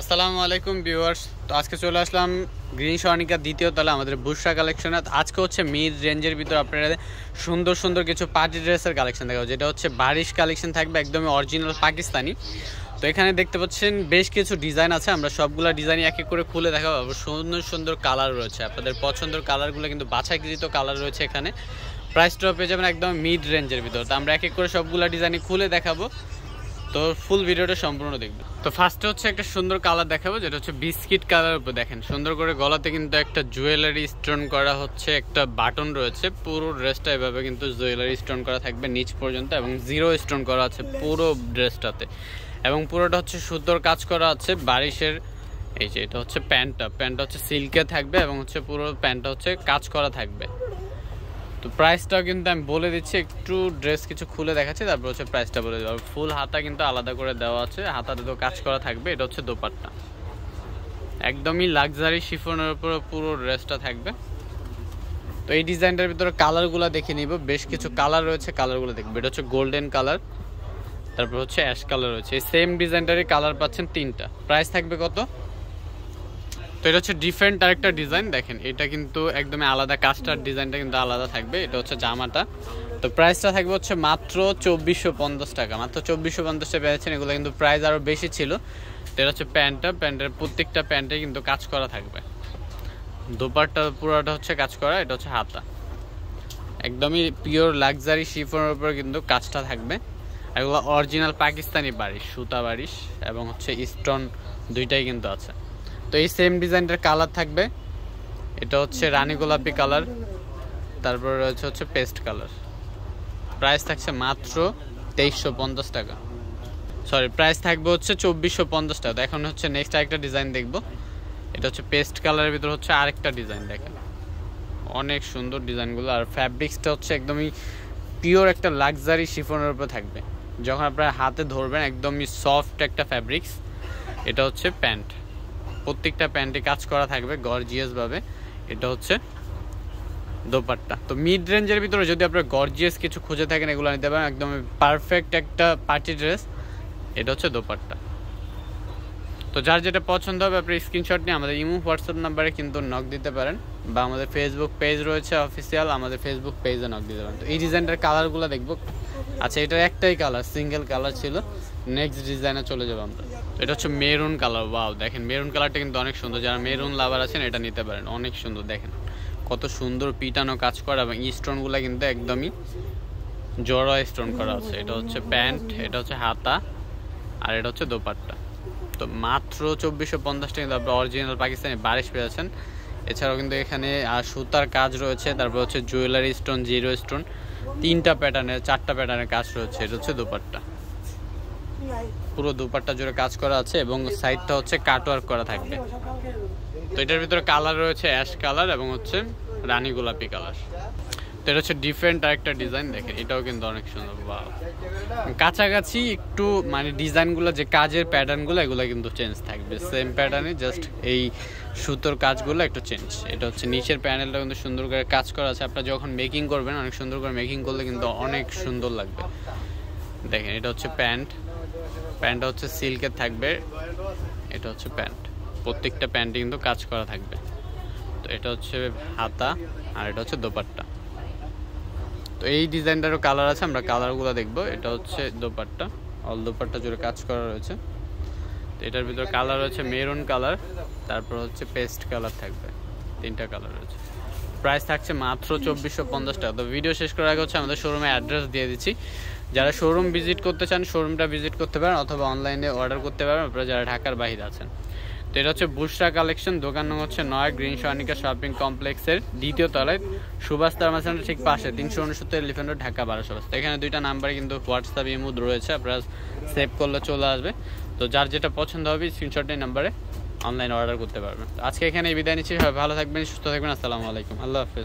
আসসালামু আলাইকুম ভিউয়ার্স। তো আজকে চলে আসলাম গ্রিন সর্ণিকার দ্বিতীয় তলা আমাদের বুসরা কালেকশনে আজকে হচ্ছে মিড রেঞ্জের ভিতর আপনারা সুন্দর সুন্দর কিছু পার্টি ড্রেসের কালেকশন দেখাবো, যেটা হচ্ছে বারিশ কালেকশন থাকবে একদমই অরিজিনাল পাকিস্তানি। তো এখানে দেখতে পাচ্ছেন বেশ কিছু ডিজাইন আছে, আমরা সবগুলো ডিজাইন এক এক করে খুলে দেখাবো। সুন্দর সুন্দর কালার রয়েছে, আপনাদের পছন্দের কালারগুলো কিন্তু বাছাইকৃত কালার রয়েছে এখানে। প্রাইসটা পেয়ে যাবেন একদম মিড রেঞ্জের ভিতর। তো আমরা এক এক করে সবগুলো ডিজাইন খুলে দেখাবো। তো ফুল ভিডিওটা সম্পূর্ণ দেখবেন তো ফার্স্টে হচ্ছে একটা সুন্দর কালার দেখাবো, যেটা হচ্ছে বিস্কিট কালার উপর দেখেন। সুন্দর করে গলাতে কিন্তু একটা জুয়েলারি স্টোন করা হচ্ছে, একটা বাটন রয়েছে। পুরো ড্রেসটা এভাবে কিন্তু জুয়েলারি স্টোন করা থাকবে নিচ পর্যন্ত এবং জিরো স্টোন করা আছে পুরো ড্রেসটাতে এবং পুরোটা হচ্ছে সুন্দর কাজ করা আছে বারিশের, এই যে এটা হচ্ছে প্যান্টটা। প্যান্টটা হচ্ছে সিল্কে থাকবে এবং হচ্ছে পুরো প্যান্টটা হচ্ছে কাজ করা থাকবে। তো প্রাইসটাও কিন্তু আমি বলে দিচ্ছি, একটু ড্রেস কিছু খুলে দেখাচ্ছি, তারপর হচ্ছে প্রাইসটা বলে দেবো। ফুল হাতা কিন্তু আলাদা করে দেওয়া আছে, হাতাতে তো কাজ করা থাকবে, এটা হচ্ছে দোপাট্টা। একদমই লাক্সারি শিফনের উপর পুরো ড্রেসটা থাকবে। তো এই ডিজাইনটার ভিতরে কালারগুলো দেখে নিব, বেশ কিছু কালার রয়েছে কালারগুলো দেখবে। এটা হচ্ছে গোল্ডেন কালার তারপর হচ্ছে অ্যাশ কালার রয়েছে। এই সেম ডিজাইনটারই কালার পাচ্ছেন তিনটা। প্রাইস থাকবে কত? তো এটা হচ্ছে ডিফারেন্ট আরেকটা ডিজাইন দেখেন, এটা কিন্তু একদমই আলাদা কাস্টার ডিজাইনটা কিন্তু আলাদা থাকবে, এটা হচ্ছে জামাটা। তো প্রাইসটা থাকবে হচ্ছে মাত্র চব্বিশশো পঞ্চাশ টাকা, মাত্র চব্বিশশো পঞ্চাশ টাকা পেয়েছেন, এগুলো কিন্তু প্রাইস আরও বেশি ছিল। তো এটা হচ্ছে প্যান্টটা, প্যান্টের প্রত্যেকটা প্যান্টে কিন্তু কাজ করা থাকবে। দোপারটা পুরোটা হচ্ছে কাজ করা, এটা হচ্ছে হাতা। একদমই পিওর লাক্সারি শিফনের উপর কিন্তু কাজটা থাকবে। এগুলো অরিজিনাল পাকিস্তানি বারিশ সুতা বারিশ এবং হচ্ছে স্টোন দুইটাই কিন্তু আছে। তো এই সেম ডিজাইনটার কালার থাকবে। এটা হচ্ছে রানী গোলাপি কালার তারপর রয়েছে হচ্ছে পেস্ট কালার প্রাইস থাকছে মাত্র তেইশশো পঞ্চাশ টাকা। সরি প্রাইস থাকবে হচ্ছে চব্বিশশো পঞ্চাশ টাকা। এখন হচ্ছে নেক্সট আরেকটা ডিজাইন দেখব। এটা হচ্ছে পেস্ট কালারের ভিতর হচ্ছে আরেকটা ডিজাইন দেখেন। অনেক সুন্দর ডিজাইনগুলো আর ফ্যাব্রিক্সটা হচ্ছে একদমই পিওর একটা লাক্সারি শিফনের উপর থাকবে। যখন আপনার হাতে ধরবেন, একদমই সফট একটা ফ্যাব্রিক্স এটা হচ্ছে প্যান্ট। প্রত্যেকটা প্যান্টে কাজ করা থাকবে গর্জিয়াস ভাবে। এটা হচ্ছে দোপাট্টা। তো মিড রেঞ্জের ভিতরে যদি আপনার গর্জিয়াস কিছু খুঁজে থাকেন, এগুলো নিতে পারেন। একদম পারফেক্ট একটা পার্টি ড্রেস এটা হচ্ছে দোপাট্টা। তো যার যেটা পছন্দ হবে, আপনি স্ক্রিনশট নিয়ে আমাদের ইমো, হোয়াটসঅ্যাপ নাম্বারে কিন্তু নক দিতে পারেন বা আমাদের ফেসবুক পেজ রয়েছে অফিসিয়াল আমাদের ফেসবুক পেজে নক দিতে পারেন। তো এই ডিজাইনটার কালারগুলো দেখব। আচ্ছা এটার একটাই কালার সিঙ্গেল কালার ছিল। নেক্সট ডিজাইনে চলে যাব আমরা। এটা হচ্ছে মেরুন কালার, ওয়াও, দেখেন মেরুন কালারটা কিন্তু অনেক সুন্দর। যারা মেরুন লাভার আছেন, এটা নিতে পারেন, অনেক সুন্দর, দেখেন। কত সুন্দর পিটানো কাজ করা এবং স্টোনগুলো কিন্তু একদমই জড়ো স্টোন করা আছে। এটা হচ্ছে প্যান্ট, এটা হচ্ছে হাতা, আর এটা হচ্ছে দোপাট্টা। তো মাত্র চব্বিশশো পঞ্চাশ টাকা কিন্তু আপনি অরিজিনাল পাকিস্তানি বারিশ পেয়েছেন এছাড়াও কিন্তু এখানে সুতার কাজ রয়েছে, তারপর হচ্ছে জুয়েলারি স্টোন জিরো স্টোন তিনটা প্যাটার্নের চারটা প্যাটার্নের কাজ রয়েছে। এটা হচ্ছে দোপাট্টা। পুরো দুপাট্টা জুড়ে কাজ করা আছে এবং সাইডটা হচ্ছে কাটওয়ার্ক করা থাকবে। তো এটার ভিতরে কালার রয়েছে অ্যাশ কালার এবং হচ্ছে রানী গোলাপি কালার। তো এটা হচ্ছে ডিফারেন্ট আরেকটা ডিজাইন দেখেন, এটাও কিন্তু অনেক সুন্দর বা কাছাকাছি একটু মানে ডিজাইনগুলো যে কাজের প্যাটার্নগুলো এগুলো কিন্তু চেঞ্জ থাকবে। সেম প্যাটার্নে জাস্ট এই সুতোর কাজগুলো একটু চেঞ্জ এটা হচ্ছে নিচের প্যানেলটা কিন্তু সুন্দর করে কাজ করা আছে। আপনারা যখন মেকিং করবেন, অনেক সুন্দর করে মেকিং করলে কিন্তু অনেক সুন্দর লাগবে। দেখেন, এটা হচ্ছে প্যান্ট। প্যান্টটা হচ্ছে সিল্কের থাকবে। এটা হচ্ছে প্যান্ট। প্রত্যেকটা প্যান্টে কিন্তু কাজ করা থাকবে। তো এটা হচ্ছে হাতা আর এটা হচ্ছে দোপাট্টা। তো এই ডিজাইনটারও কালার আছে, আমরা কালারগুলো দেখব। এটা হচ্ছে দোপাট্টা। অল দোপাট্টা জুড়ে কাজ করা রয়েছে। তো এটার ভিতরে কালার রয়েছে মেরুন কালার, তারপর হচ্ছে পেস্ট কালার থাকবে। তিনটা কালার রয়েছে। প্রাইস থাকছে মাত্র চব্বিশশো পঞ্চাশ টাকা। তো ভিডিও শেষ করার আগে হচ্ছে আমাদের শোরুমে অ্যাড্রেস দিয়ে দিচ্ছি। যারা শোরুম ভিজিট করতে চান শোরুমটা ভিজিট করতে পারেন অথবা অনলাইনে অর্ডার করতে পারেন, আপনারা যারা ঢাকার বাহিরে আছেন। তো এটা হচ্ছে বুসরা কালেকশন দোকান নাম হচ্ছে নয় গ্রিন সর্ণিকা শপিং কমপ্লেক্সের দ্বিতীয় তলায়, সুভাষ তারমাসানের ঠিক পাশে, তিনশো উনসত্তর এলিফেন্ট ঢাকা বারোশো রাস্তা এখানে দুইটা নাম্বারে কিন্তু হোয়াটসঅ্যাপ ইমুদ রয়েছে, আপনারা সেভ করলে চলে আসবে। তো যার যেটা পছন্দ হবে স্ক্রিনশট এই নাম্বারে অনলাইনে অর্ডার করতে পারবেন। আজকে এখানে বিদায় নিচ্ছি ভালো থাকবেন, সুস্থ থাকবেন, আসসালামু আলাইকুম, আল্লাহ হাফেজ।